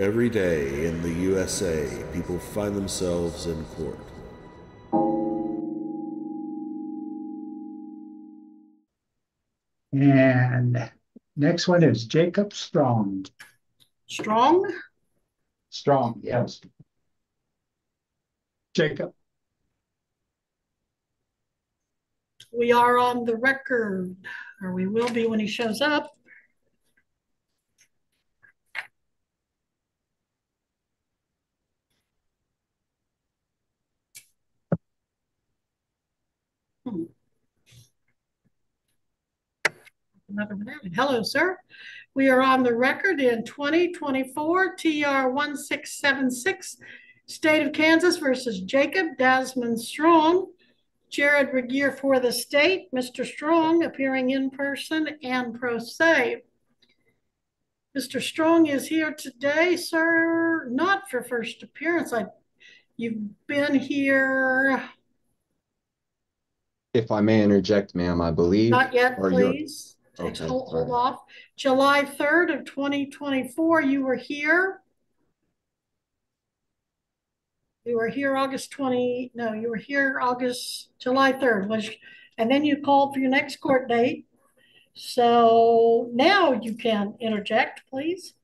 Every day in the USA, people find themselves in court. And next one is Jacob Strong. Strong? Strong, yes. Jacob, We are on the record, or we will be when he shows up. Another. Hello, sir. We are on the record in 2024 TR 1676, State of Kansas versus Jacob Desmond Strong. Jared Regier for the state, Mr. Strong appearing in person and pro se. Mr. Strong is here today, sir, not for first appearance. I, you've been here. If I may interject, ma'am, I believe. Not yet, or please. Okay, Hold, hold off. July 3rd of 2024, you were here. You were here August 20, no, you were here August, July 3rd was, and then you called for your next court date. So now you can interject, please.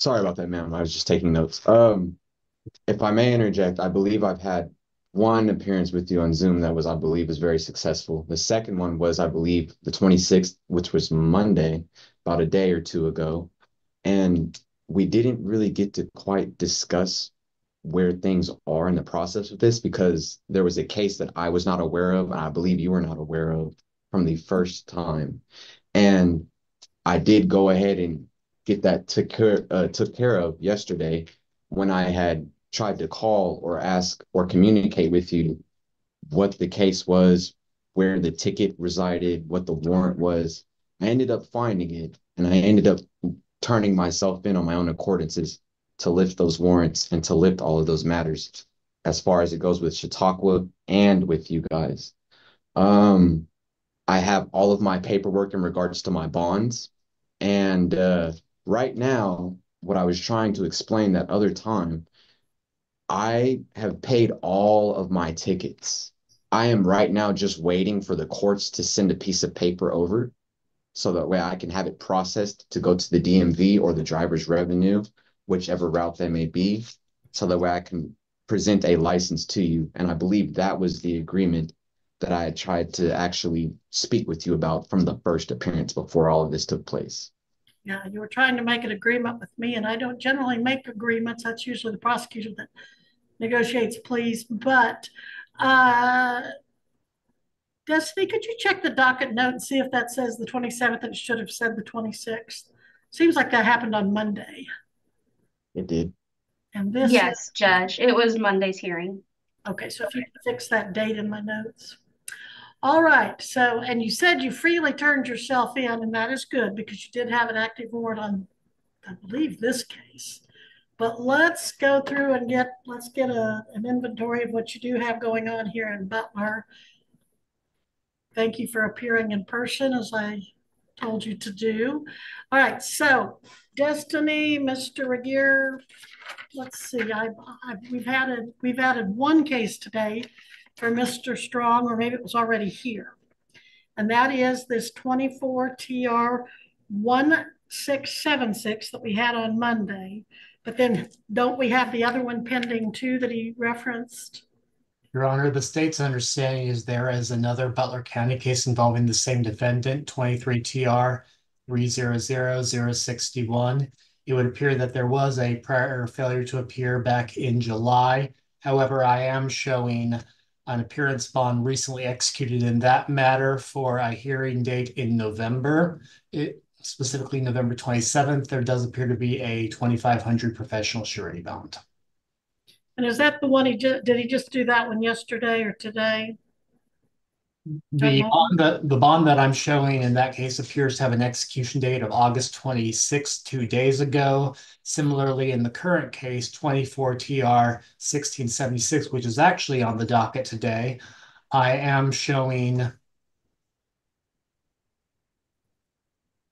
Sorry about that, ma'am. I was just taking notes. Um, if I may interject, I believe I've had one appearance with you on Zoom that was, I believe, was very successful. The second one was, I believe, the 26th, which was Monday, about a day or two ago. And we didn't really get to quite discuss where things are in the process of this because there was a case that I was not aware of, and I believe you were not aware of from the first time. And I did go ahead and get that took care uh, took care of yesterday when I had tried to call or ask or communicate with you what the case was, where the ticket resided, what the warrant was. I ended up finding it, and I ended up turning myself in on my own accordances to lift those warrants and to lift all of those matters as far as it goes with Chautauqua and with you guys. Um, I have all of my paperwork in regards to my bonds. And uh, right now, what I was trying to explain that other time, I have paid all of my tickets. I am right now just waiting for the courts to send a piece of paper over so that way I can have it processed to go to the DMV or the driver's revenue, whichever route that may be, so that way I can present a license to you. And I believe that was the agreement that I tried to actually speak with you about from the first appearance before all of this took place. Yeah, you were trying to make an agreement with me, and I don't generally make agreements. That's usually the prosecutor that negotiates please. But uh, Destiny, could you check the docket note and see if that says the 27th and it should have said the 26th? Seems like that happened on Monday. It did. And this, Yes, Judge, it was Monday's hearing. okay, so if you could fix that date in my notes. All right, so, and you said you freely turned yourself in, and that is good because you did have an active warrant on, I believe, this case. But let's go through and get, let's get a, an inventory of what you do have going on here in Butler. Thank you for appearing in person as I told you to do. All right, so Destiny, Mr. Regier, let's see, I, I, we've added, we've added one case today for Mr. Strong, or maybe it was already here. And that is this 24 TR 1676 that we had on Monday. But then don't we have the other one pending too that he referenced? Your Honor, the state's understanding is there is another Butler County case involving the same defendant, twenty-three TR three zero zero zero sixty-one. It would appear that there was a prior failure to appear back in July. However, I am showing an appearance bond recently executed in that matter for a hearing date in November. It specifically November twenty-seventh, there does appear to be a twenty-five hundred professional surety bond. And is that the one he just, did he just do that one yesterday or today? The bond that, the bond that I'm showing in that case appears to have an execution date of August twenty-sixth, two days ago. Similarly, in the current case, twenty-four TR sixteen seventy-six, which is actually on the docket today, I am showing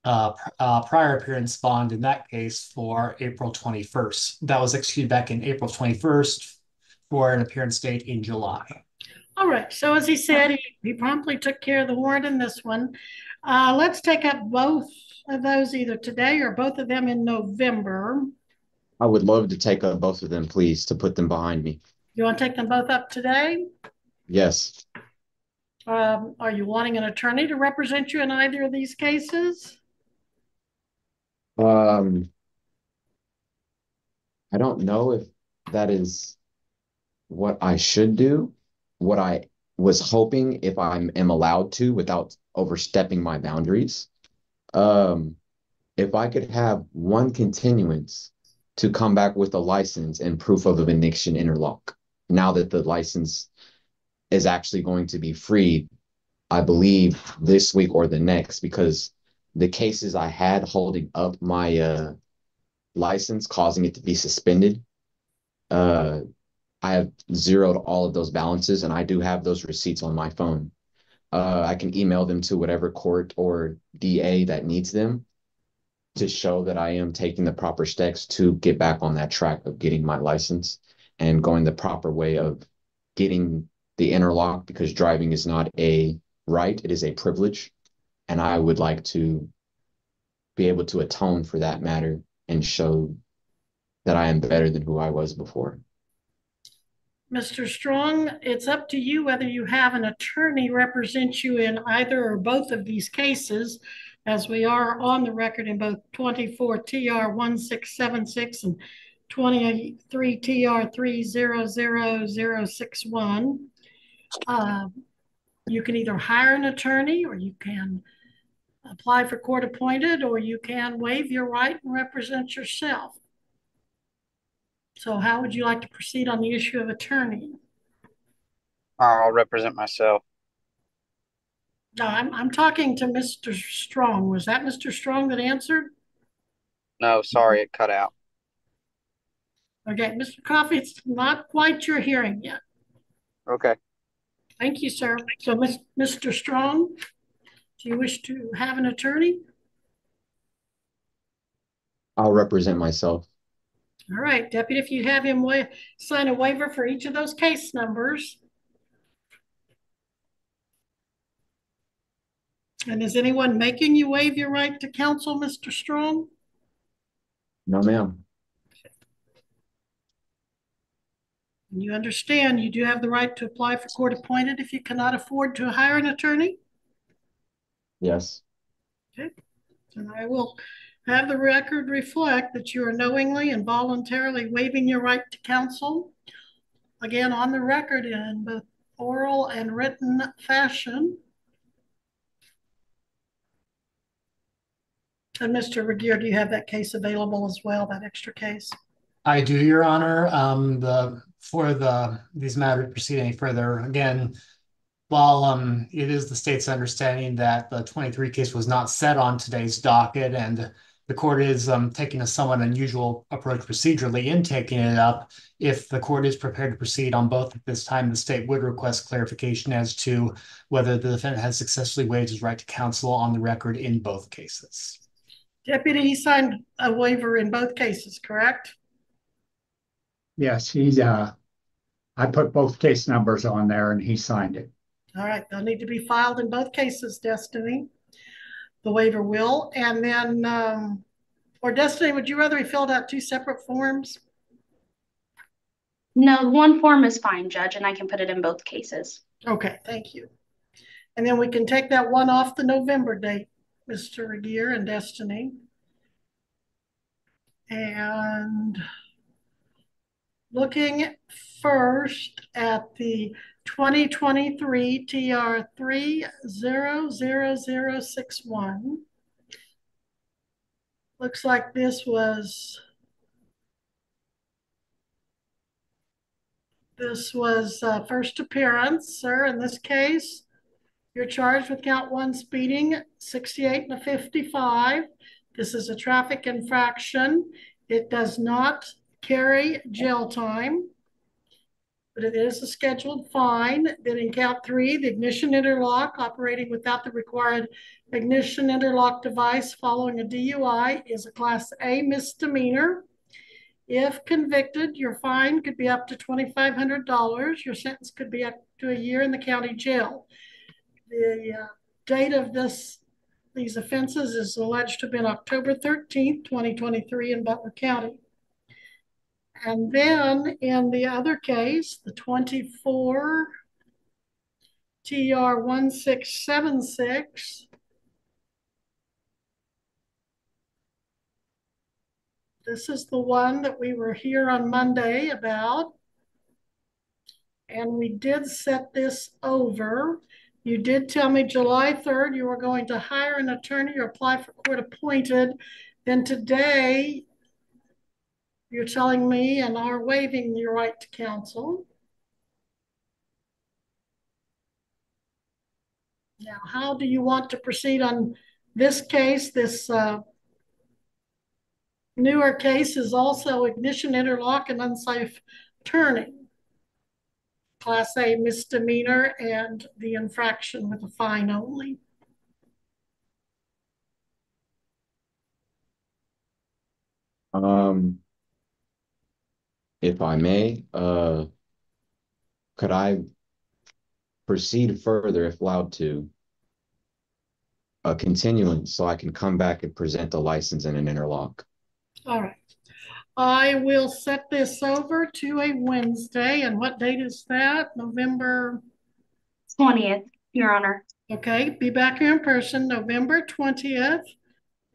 uh, uh, prior appearance bond in that case for April 21st. That was executed back in April 21st for an appearance date in July. All right, so as he said, he, he promptly took care of the warrant in this one. Uh, let's take up both of those either today or both of them in November. I would love to take up both of them, please, to put them behind me. You want to take them both up today? Yes. Um, are you wanting an attorney to represent you in either of these cases? Um, I don't know if that is what I should do, what I was hoping if I am allowed to without overstepping my boundaries. Um, if I could have one continuance to come back with a license and proof of ignition interlock, now that the license is actually going to be freed, I believe this week or the next, because the cases I had holding up my uh, license, causing it to be suspended, uh, I have zeroed all of those balances, and I do have those receipts on my phone. Uh, I can email them to whatever court or DA that needs them to show that I am taking the proper steps to get back on that track of getting my license and going the proper way of getting the interlock because driving is not a right, it is a privilege. And I would like to be able to atone for that matter and show that I am better than who I was before. Mr. Strong, it's up to you whether you have an attorney represent you in either or both of these cases, as we are on the record in both 24 TR 1676 and 23 TR 300061. Uh, you can either hire an attorney or you can apply for court appointed or you can waive your right and represent yourself. So how would you like to proceed on the issue of attorney? I'll represent myself. No, I'm, I'm talking to Mr. Strong. Was that Mr. Strong that answered? No, sorry, it cut out. Okay, Mr. Coffey, it's not quite your hearing yet. Okay. Thank you, sir. So, Miss- Mr. Strong, do you wish to have an attorney? I'll represent myself. All right, deputy, if you have him sign a waiver for each of those case numbers. And is anyone making you waive your right to counsel, Mr. Strong? No, ma'am. And you understand you do have the right to apply for court appointed if you cannot afford to hire an attorney? Yes. Okay. And I will have the record reflect that you are knowingly and voluntarily waiving your right to counsel. Again, on the record in both oral and written fashion. And Mr. Regier, do you have that case available as well, that extra case? I do, Your Honor. Um, the for the these matters to proceed any further, again, while um it is the state's understanding that the 23 case was not set on today's docket and the court is um taking a somewhat unusual approach procedurally in taking it up. If the court is prepared to proceed on both at this time, the state would request clarification as to whether the defendant has successfully waived his right to counsel on the record in both cases. Deputy, he signed a waiver in both cases, correct? Yes, he's, uh, I put both case numbers on there and he signed it. All right, they'll need to be filed in both cases, Destiny. The waiver will, and then, um, or Destiny, would you rather he filled out two separate forms? No, one form is fine, Judge, and I can put it in both cases. Okay, thank you. And then we can take that one off the November date, Mr. Regier and Destiny. And looking first at the 2023 TR 300061. Looks like this was This was uh, first appearance, sir, in this case. You're charged with count one speeding, 68 and a 55. This is a traffic infraction. It does not carry jail time. But it is a scheduled fine. Then in count three, the ignition interlock operating without the required ignition interlock device following a DUI is a class A misdemeanor. If convicted, your fine could be up to twenty-five hundred dollars. Your sentence could be up to a year in the county jail. The uh, date of this, these offenses is alleged to have been October thirteenth, twenty twenty-three in Butler County. And then in the other case, the twenty-four TR one six seven six. This is the one that we were here on Monday about. And we did set this over. You did tell me July third you were going to hire an attorney or apply for court appointed. Then today, you're telling me and are waiving your right to counsel. Now, how do you want to proceed on this case? This uh, newer case is also ignition interlock and unsafe turning. Class A misdemeanor and the infraction with a fine only. Um, if I may, uh, could I proceed further if allowed to? A continuance so I can come back and present the license and an interlock. All right. I will set this over to a Wednesday. And what date is that? November? Twentieth, Your Honor. Okay, be back here in person, November twentieth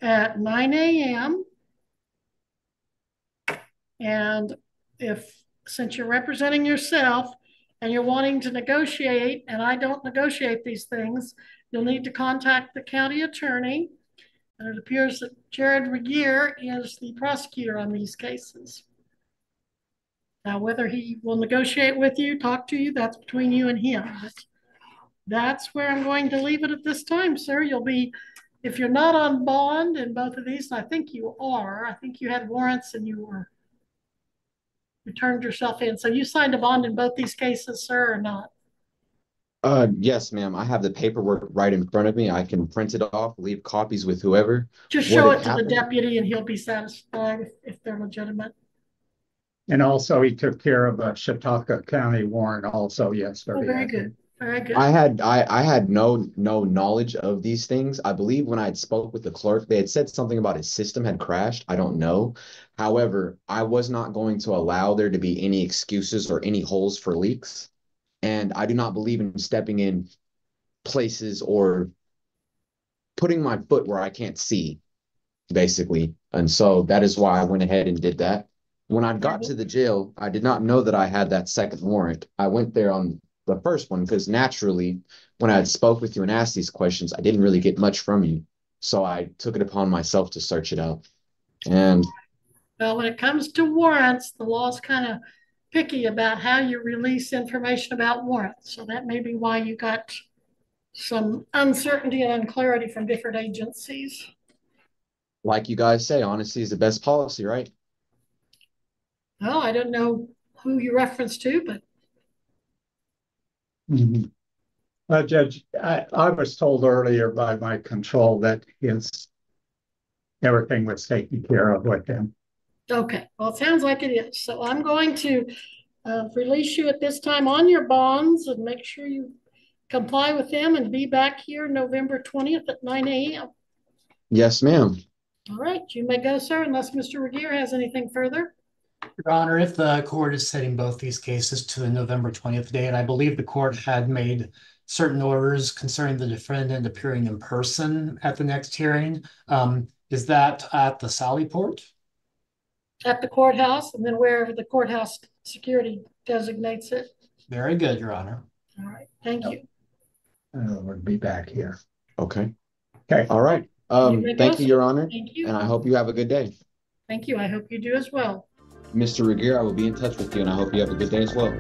at nine AM. And if, since you're representing yourself and you're wanting to negotiate, and I don't negotiate these things, you'll need to contact the county attorney. And it appears that Jared Regier is the prosecutor on these cases. Now, whether he will negotiate with you, talk to you, that's between you and him. But That's where I'm going to leave it at this time, sir. You'll be, if you're not on bond in both of these, I think you are, I think you had warrants and you were you turned yourself in. So you signed a bond in both these cases, sir, or not? Uh, yes, ma'am. I have the paperwork right in front of me. I can print it off, leave copies with whoever. Just show had it to the deputy and he'll be satisfied if, if they're legitimate. And also he took care of a Chautauqua County warrant also yes. very good, very good. I had I I had no no knowledge of these things. I believe when I had spoke with the clerk, they had said something about his system had crashed. I don't know. However, I was not going to allow there to be any excuses or any holes for leaks. And I do not believe in stepping in places or putting my foot where I can't see, basically. And so that is why I went ahead and did that. When I got mm-hmm. to the jail, I did not know that I had that second warrant. I went there on the first one because naturally, when I had spoke with you and asked these questions, I didn't really get much from you. So I took it upon myself to search it out. And Well, when it comes to warrants, the law's kind of picky about how you release information about warrants. So that may be why you got some uncertainty and unclarity from different agencies. like you guys say, honesty is the best policy, right? Well, I don't know who you reference to, but Mhm. Well, Judge, I, I was told earlier by my control that his, everything was taken care of with him. Okay, well, it sounds like it is. So I'm going to uh, release you at this time on your bonds and make sure you comply with them and be back here November 20th at 9 a.m. Yes, ma'am. All right, you may go, sir, unless Mr. Regier has anything further. Your Honor, if the court is setting both these cases to the November twentieth date, I believe the court had made certain orders concerning the defendant appearing in person at the next hearing. Um, is that at the Sally Port? At the courthouse and then wherever the courthouse security designates it. Very good, Your Honor. All right, thank you. Uh, we'll be back here. Okay. Okay. All right. Um, thank you, Your Honor, Thank you. and I hope you have a good day. Thank you. I hope you do as well. Mr. Regier, I will be in touch with you, and I hope you have a good day as well.